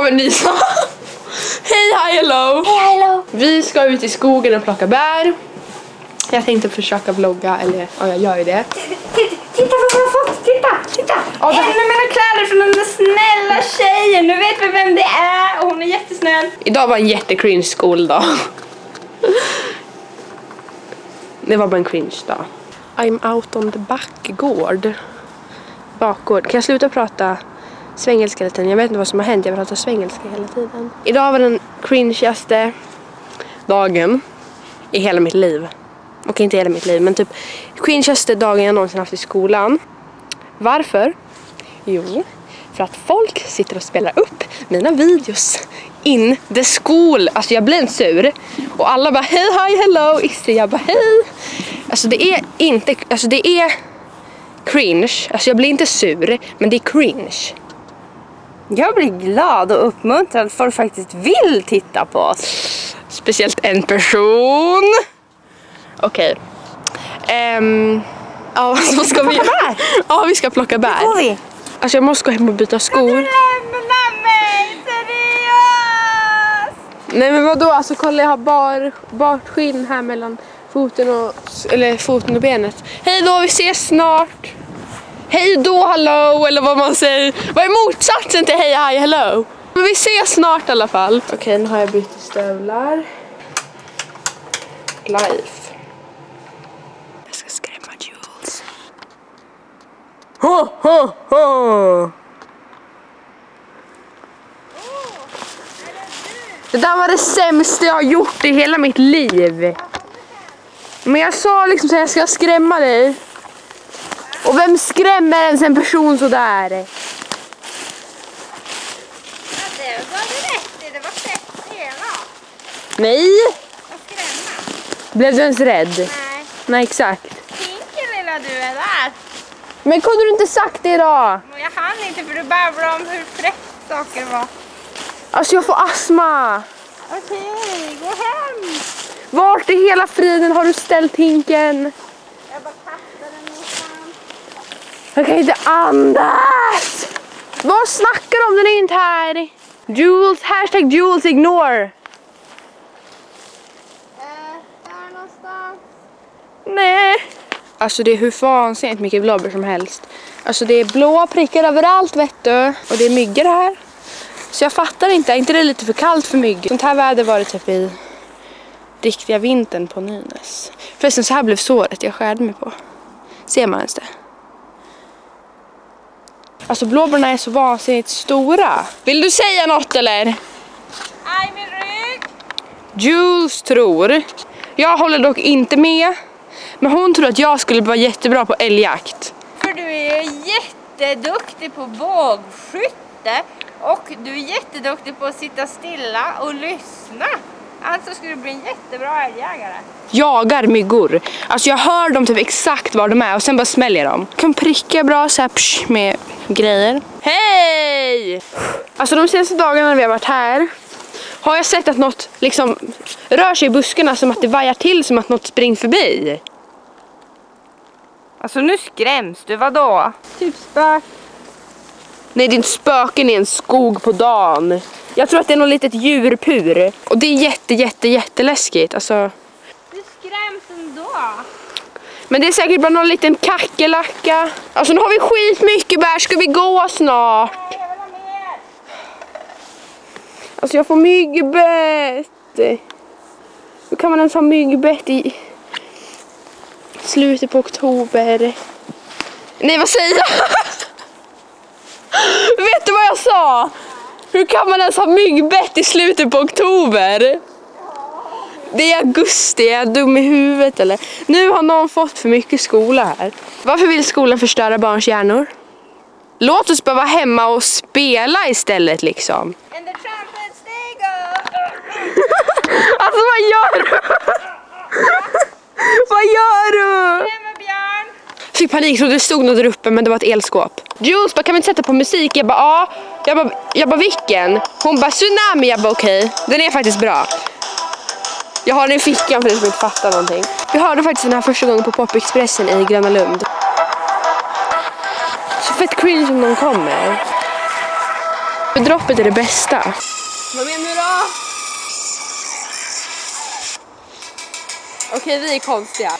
kommer nysa. Hej, hi, hello. Hej, hello! Vi ska ut i skogen och plocka bär. Jag tänkte försöka vlogga, eller ja, jag gör ju det. Titta, titta vad jag har fått! Titta, titta! Ja, det- En av mina kläder från den där snälla tjejen. Nu vet vi vem det är och hon är jättesnäll. Idag var en jättecringe skoldag. Det var bara en cringe dag. I'm out on the backgård. Bakgård. Kan jag sluta prata svengelska hela tiden? Jag vet inte vad som har hänt. Jag pratar svengelska hela tiden. Idag var den cringeaste dagen i hela mitt liv. Okej, inte hela mitt liv, men typ cringeaste dagen jag någonsin haft i skolan. Varför? Jo, för att folk sitter och spelar upp mina videos in the school. Alltså jag blir inte sur. Och alla bara hej, hi, hello, Isse. Jag bara hej. Alltså det är inte, alltså det är cringe. Alltså jag blir inte sur, men det är cringe. Jag blir glad och uppmuntrad att folk faktiskt vill titta på oss. Speciellt en person. Okej. Ehm, ja, vad ska vi bär. Ja, vi ska plocka bär. vi? Alltså jag måste gå hem och byta skor. lämna mig! Seriöst! Nej men vadå, alltså kolla jag har bar, bart skinn här mellan foten och, eller foten och benet. Hej då, vi ses snart! Hej då, hallå, eller vad man säger. Vad är motsatsen till hej, hi, hello? Men vi ses snart i alla fall. Okej, nu har jag bytt stövlar. Life. Jag ska skrämma Jules. Ho, ho, ho! Det där var det sämsta jag har gjort i hela mitt liv. Men jag sa liksom så här, jag ska skrämma dig. Och vem skrämmer ens en person sådär? Ja, det var du rätt i. Det var sätt hela. Nej! Att skrämma. Blev du ens rädd? Nej. Nej, exakt. Pinken lilla du är där. Men kunde du inte sagt det? Och jag hann inte för du babblade om hur fräckt saker var. Alltså jag får astma. Okej, gå hem. Vart i hela friden har du ställt hinken? Jag bara kastade den någonstans. Jag kan inte andas! Vad snackar du om? Den är inte här. Jules, hashtag Jules ignore. Eh, där någonstans. Nej. Alltså det är hur vansinnigt mycket blåbär som helst. Alltså det är blåa prickar överallt vet du. Och det är myggor här. Så jag fattar inte, är inte det lite för kallt för mygg? Sånt här väder var det typ i riktiga vintern på Nynäs. Förresten så här blev såret jag skärde mig på. Ser man ens det? Alltså blåbärna är så vansinnigt stora. Vill du säga något eller? Aj, min rygg. Jules tror, jag håller dock inte med, men hon tror att jag skulle vara jättebra på älgjakt. För du är jätteduktig på bågskytte och du är jätteduktig på att sitta stilla och lyssna. Alltså skulle du bli en jättebra älgjägare. Jagar myggor. Alltså jag hör dem typ exakt var de är och sen bara smäller jag dem. Kan pricka bra så här psh, med grejer. Hej! Alltså de senaste dagarna när vi har varit här har jag sett att något liksom rör sig i buskarna som att det vajar till som att något springer förbi. Alltså nu skräms du, vadå? Typ spök. Nej, det är inte spöken i en skog på dagen. Jag tror att det är något litet djurpur. Och det är jätte, jätte, jätteläskigt. Alltså, Du skräms ändå. men det är säkert bara någon liten kackerlacka. Alltså nu har vi skitmycket bär, ska vi gå snart? Nej, jag vill ha mer. Alltså jag får myggbett. Hur kan man ens ha myggbett i slutet på oktober? Nej, vad säger jag? Vet du vad jag sa? Hur kan man ens ha myggbett i slutet på oktober? Det är augusti, är jag dum i huvudet eller? Nu har någon fått för mycket skola här. Varför vill skolan förstöra barns hjärnor? Låt oss bara vara hemma och spela istället liksom. And the trumpets they go. Alltså vad gör du? vad gör du? Fick panik, trodde det stod något där uppe men det var ett elskåp. Jules bara, kan vi inte sätta på musik? Jag bara, ja. Jag bara, jag bara vilken? Hon bara, tsunami. Jag bara, okej. Den är faktiskt bra. Jag har den i fickan för er som inte fattar någonting. Vi hörde faktiskt den här första gången på Popexpressen i Gröna Lund. Så fett cringe om någon kommer. Droppet är det bästa. Vad menar du då? Okej, vi är konstiga.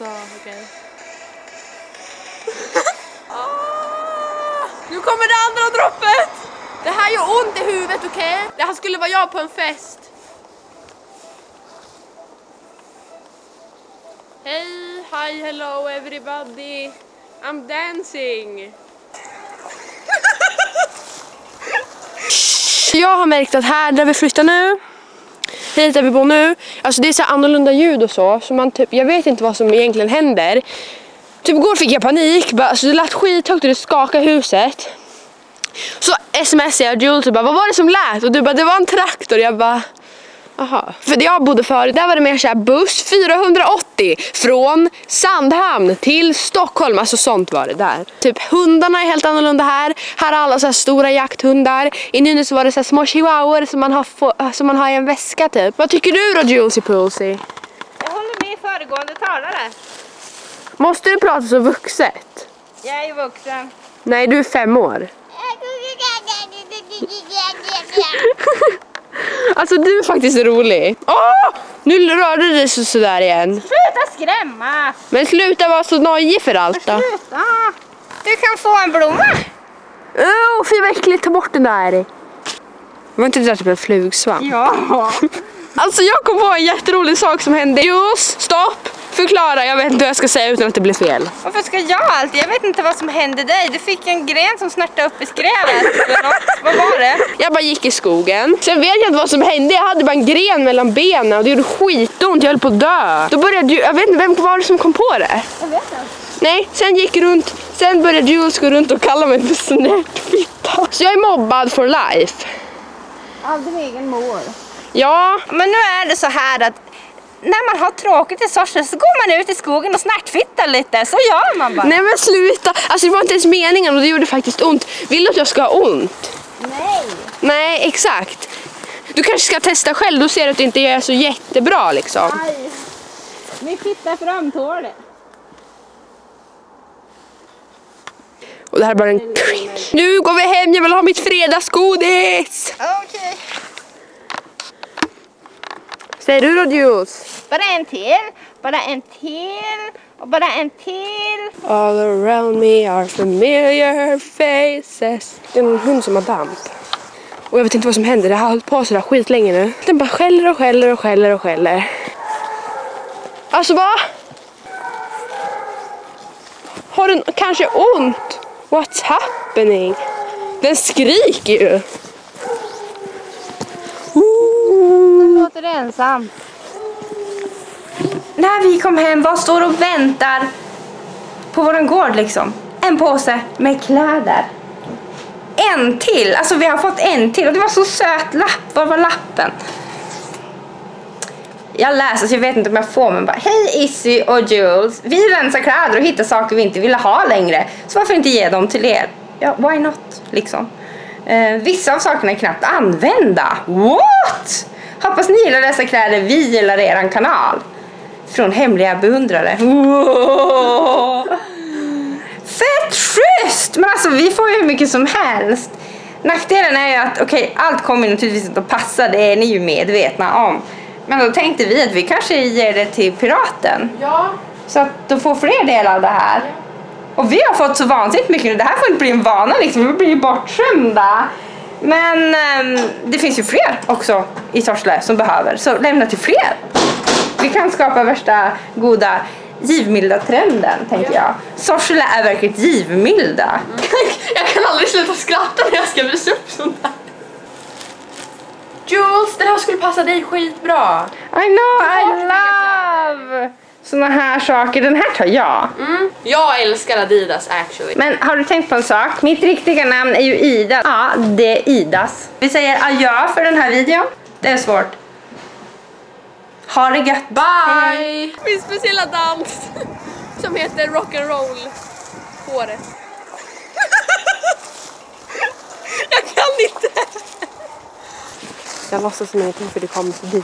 Alltså, okej. Ah! Nu kommer det andra droppet! Det här gör ont i huvudet, okej? Det här skulle vara jag på en fest. Hej, hi, hello everybody. I'm dancing. Jag har märkt att här där vi flyttar nu, hit där vi bor nu, alltså det är så annorlunda ljud och så, så man typ, jag vet inte vad som egentligen händer. Typ igår fick jag panik, bara, alltså det lät skithögt och det skakade huset. Så smsade jag Jules och bara, vad var det som lät? Och du bara, det var en traktor. Jag bara, Aha. För där jag bodde förut, där var det mer såhär buss 480 från Sandhamn till Stockholm. Alltså sånt var det där. Typ hundarna är helt annorlunda här. Här har alla så här stora jakthundar. I Nynäs var det så här små chihuahuor som man, har som man har i en väska typ. Vad tycker du då Julesy Poolsy? Jag håller med föregående talare. Måste du prata så vuxet? Jag är vuxen. Nej, du är fem år. Alltså du är faktiskt rolig. Åh! Nu rörde du dig så sådär igen. Sluta skrämma! Men sluta vara så nojig för allt då. Sluta! Du kan få en blomma. Åh, fy vad äckligt, ta bort den där. Var inte det där typ en flugsvamp? Ja. Alltså jag kom på en jätterolig sak som hände. Just, stopp! Förklara, jag vet inte vad jag ska säga utan att det blir fel. Varför ska jag alltid? Jag vet inte vad som hände dig. Du fick en gren som snärtade upp i skrevet. eller något. Vad var det? Jag bara gick i skogen. Sen vet jag inte vad som hände. Jag hade bara en gren mellan benen och det gjorde skitont. Jag höll på att dö. Då började ju, jag vet inte vem var det som kom på det. Jag vet inte. Nej, sen gick runt. Sen började Jules gå runt och kalla mig för snärtfitta. Så jag är mobbad for life. Av din egen mor. Ja, Men nu är det så här att när man har tråkigt i Sorsele så går man ut i skogen och snärtfittar lite. Så gör man bara. nej men sluta. Alltså det var inte ens meningen och det gjorde faktiskt ont. Vill du att jag ska ha ont? Nej. Nej, exakt. Du kanske ska testa själv, då ser du att det inte är så jättebra liksom. Aj. Min fitta är för ömtålig. Och det här är bara en cringe. Nu går vi hem, jag vill ha mitt fredagsgodis! Okej. Säger du då Jules? Bara en till, bara en till och bara en till. All around me are familiar faces. Det är någon hund som har damp. Och jag vet inte vad som händer, det har hållit på sådär skitlänge nu. Den bara skäller och skäller och skäller och skäller. Alltså vad? Har den kanske ont? What's happening? Den skriker ju. Ooh. Låter ensam. När vi kom hem, vad står och väntar på våran gård liksom? En påse med kläder. En till! Alltså vi har fått en till och det var så söt lapp. Var var lappen? Jag läser så jag vet inte om jag får men bara Hej Issy och Jules. Vi rensar kläder och hittar saker vi inte ville ha längre. Så varför inte ge dem till er? Ja, why not? Liksom. Eh, vissa av sakerna är knappt använda. What? Hoppas ni gillar dessa kläder. Vi gillar eran kanal. Från hemliga beundrare. Fett schysst! Men alltså vi får ju hur mycket som helst. Nackdelen är ju att okej, allt kommer naturligtvis inte att passa. Det är ni ju medvetna om. Men då tänkte vi att vi kanske ger det till Piraten. Ja. Så att de får fler delar av det här. Och vi har fått så vansinnigt mycket nu. Det här får inte bli en vana liksom. Vi blir ju bortskämda. Men ehm, det finns ju fler också i Sorsele som behöver. Så lämna till fler. Vi kan skapa värsta goda givmilda trenden, tänker jag. Sorsele är verkligen givmilda. Jag kan aldrig sluta skratta när jag ska visa upp sånt här. Jules, den här skulle passa dig skitbra. I know, I love såna här saker. Den här tar jag. Mm. Jag älskar Adidas actually. Men har du tänkt på en sak? Mitt riktiga namn är ju Ida. Ja, det är Idas. Vi säger adjö för den här videon. Det är svårt. Ha det gött. Bye! Min speciella dans som heter rock'n'roll håret. Jag kan inte! Jag låtsas som ingenting för det kommer förbi.